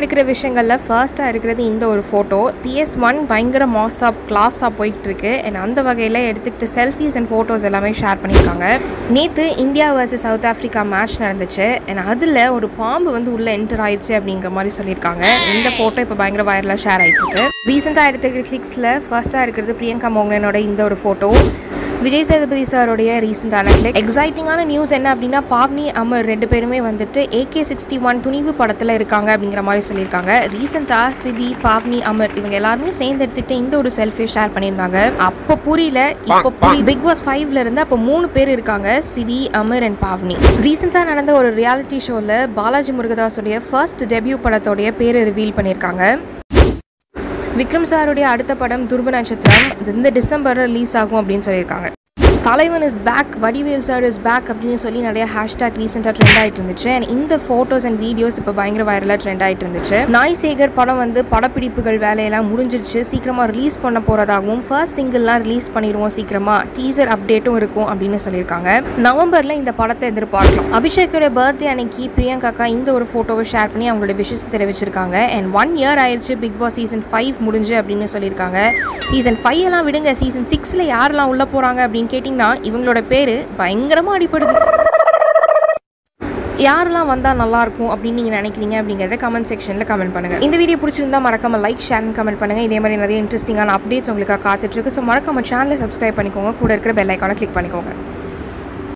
இருக்கிற விஷயங்களில் ஃபர்ஸ்ட்டாக இருக்கிறது இந்த ஒரு ஃபோட்டோ பிஎஸ் ஒன் பயங்கர மாஸாக கிளாஸாக போயிட்டுருக்கு. அண்ட் அந்த வகையில் எடுத்துக்கிட்டு செல்ஃபீஸ் அண்ட் ஃபோட்டோஸ் எல்லாமே ஷேர் பண்ணியிருக்காங்க. நேற்று India versus South Africa match நடந்துச்சு. அண்ட் அதில் ஒரு பாம்பு வந்து உள்ளே என்டர் ஆயிடுச்சு அப்படிங்கிற மாதிரி சொல்லியிருக்காங்க. இந்த ஃபோட்டோ இப்போ பயங்கர வைரலாக ஷேர் ஆயிட்டு இருக்கு ரீசெண்டாக எடுத்துக்கிற கிளிக்ஸில் ஃபர்ஸ்ட்டாக இருக்கிறது பிரியங்கா மோகனனோட இந்த ஒரு ஃபோட்டோ விஜய் சேதுபதி சாருடைய ரீசெண்டான கிளிக் எக்ஸைட்டிங்கான நியூஸ் என்ன அப்படின்னா பாவ்னி அமர் ரெண்டு பேருமே வந்துட்டு ஏகே சிக்ஸ்டி ஒன் துணிவு படத்தில் இருக்காங்க அப்படிங்கிற மாதிரி சொல்லியிருக்காங்க. ரீசெண்டாக சிபி பாவ்னி அமர் இவங்க எல்லாருமே சேர்ந்து எடுத்துக்கிட்டு இந்த ஒரு செல்ஃபி ஷேர் பண்ணியிருந்தாங்க. அப்போ புரியல இப்போ புரி பிக் பாஸ் ஃபைவ்ல இருந்து அப்போ மூணு பேர் இருக்காங்க சிபி அமர் அண்ட் பாவ்னி. ரீசெண்டாக நடந்த ஒரு ரியாலிட்டி ஷோவில் பாலாஜி முருகதாஸுடைய ஃபர்ஸ்ட் டெபியூ படத்தோடைய பேரை ரிவீல் பண்ணியிருக்காங்க. விக்ரம் சாருடைய அடுத்த படம் துருவ நட்சத்திரம். இது இந்த டிசம்பரில் ரிலீஸ் ஆகும் அப்படின்னு சொல்லியிருக்காங்க. தலைவன் is back Vadivel sir is back அப்படின்னு சொல்லி நிறைய ஹேஷ்டாக் ரீசெண்டாக ட்ரெண்ட் ஆகிட்டு இருந்துச்சு. அண்ட் இந்த ஃபோட்டோஸ் அண்ட் வீடியோஸ் இப்போ பயங்கர வைரலாக ட்ரெண்ட் ஆகிட்டு இருந்துச்சு. நாய் சேகர் படம் வந்து படப்பிடிப்புகள் வேலையெல்லாம் முடிஞ்சிருச்சு. சீக்கிரமாக ரிலீஸ் பண்ண போகிறதாகவும் ஃபர்ஸ்ட் சிங்கிள்லாம் ரிலீஸ் பண்ணிடுவோம் சீக்கிரமாக டீசர் அப்டேட்டும் இருக்கும் அப்படின்னு சொல்லியிருக்காங்க. நவம்பரில் இந்த படத்தை எதிர்பார்க்கலாம். அபிஷேக்கோட பர்த்டே அன்னைக்கு பிரியங்காக்கா இந்த ஒரு ஃபோட்டோவை ஷேர் பண்ணி அவங்களோட விஷஸ் தெரிவிச்சிருக்காங்க. அண்ட் ஒன் இயர் ஆயிடுச்சு பிக் பாஸ் சீசன் ஃபைவ் முடிஞ்சு அப்படின்னு சொல்லியிருக்காங்க. சீசன் ஃபைவ் எல்லாம் விடுங்க. சீசன் சிக்ஸில் யாரெல்லாம் உள்ளே போகிறாங்க அப்படின்னு கேட்டிங்க பார்த்தீங்கன்னா இவங்களோட பேர் பயங்கரமாக அடிப்படுது யாரெல்லாம் வந்தால் நல்லாயிருக்கும் அப்படின்னு நீங்கள் நினைக்கிறீங்க அப்படிங்கிறத கமெண்ட் செக்ஷனில் கமெண்ட் பண்ணுங்கள் இந்த வீடியோ பிடிச்சிருந்தா மறக்காம லைக் ஷேர் கமெண்ட் பண்ணுங்கள் இதே மாதிரி நிறைய இன்ட்ரெஸ்டிங்கான அப்டேட்ஸ் உங்களுக்கு காத்துட்ருக்கு ஸோ மறக்காம சேனலை சப்ஸ்கிரைப் பண்ணிக்கோங்க. கூட இருக்கிற பெல் ஐக்கானை கிளிக் பண்ணிக்கோங்க.